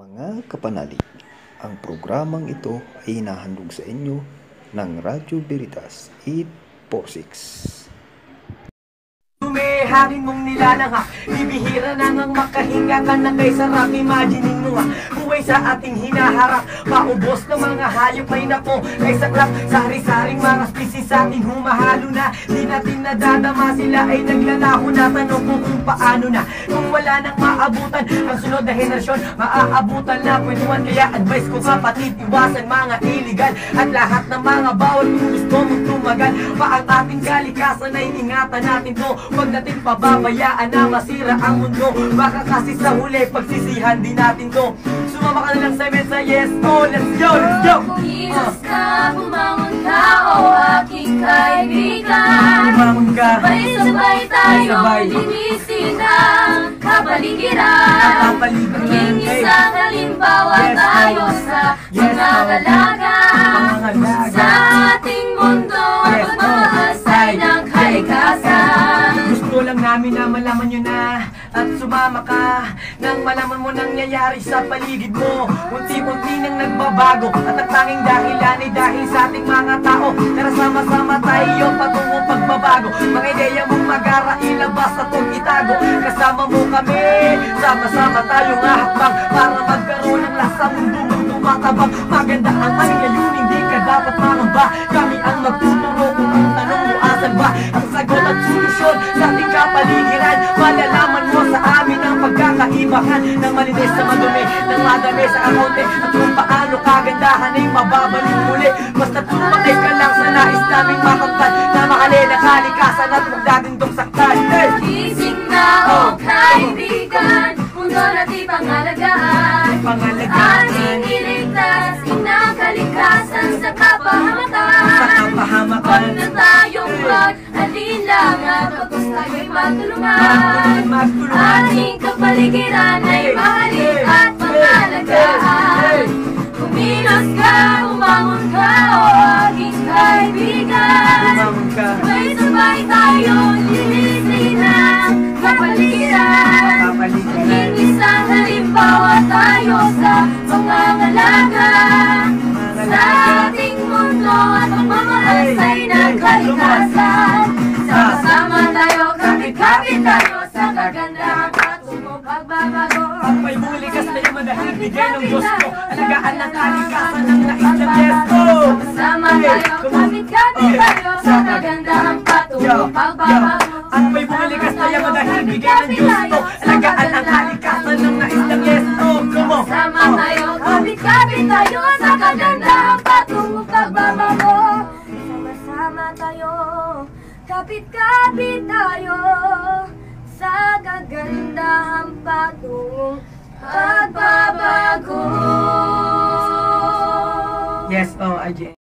Mga kapanalig, ang programang ito ay hinahandog sa inyo ng Radyo Veritas 846. Humihangin mong nilalang ha Bibihira na ngang makahinga ka na kay sarap. Imaginein mo ha Buhay sa ating hinaharap. Paubos ng mga hayop ay nako Kay saklap. Sari-saring mga species sa ating humahalo na. Di natin nadadama sila ay naglalaho na. Tanong ko kung paano na. Kung wala nang maabutan Ang sunod na henerasyon Maaabutan na. Kwentuhan Kaya advice ko kapatid Iwasan mga iligan At lahat ng mga bawal Kung gusto mong tumagal Pa ang ating kalikasan ay ingatan natin to. Huwag natin pababayaan na masira ang mundo. Baka kasi sa huli pagsisihan din natin to. Sumama ka na lang sa amin sa yes Oh, let's go, let's go! Jesus ka, bumangon ka, o aking kaibigan. Bumangon ka. Sabay-sabay tayo Sabay. linisin ang kapaligiran. Kapaligiran, Maging isang halimbawa tayo sa mga oh. Namin na malaman nyo na At sumama ka. Nang malaman mo nangyayari sa paligid mo Unti-unti nang nagbabago. At ang tanging dahilan ay dahil sa ating mga tao. Tara sama-sama tayo patungong pagbabago. Mga ideya mong magara ilabas at itago. Kasama mo kami Sama-sama tayong ahakbang ang pagkakaibahan Ng malinis sa madumi, ng madami sa kaunti At kung paano kagandahan ay mababalik muli Basta tumakay ka lang sa nais naming makamtan Na mahalin ang kalikasan at huwag natin itong saktan hey! Gising na o kaibigan Mundo natin pangalagaan Pangalagaan. Ating iligtas Inakalikasan sa kapahamakan Sa kapahamakan. Huwag na tayong Pagkos Magtulungan. Ating kapaligiran ay mahalin at sa kagandahang patungong pagbabago. Ang may bulikas na yung madahil bigay ng Diyos ko. Alagaan ng kalikasan ng nais ng Diyos ko. Sama tayo, kapit-kapit tayo. sa kagandahang patungong pagbabago. Ang may bulikas na yung madahil bigay ng Diyos ko. Alagaan ang kalikasan ng nais ng Diyos ko. Come on! Sama tayo, kapit-kapit tayo. Sa kagandahang patungong pagbabago. Sama-sama tayo, kapit-kapit tayo sa kagandahang patungong pagbabago. Yes, oh, IJ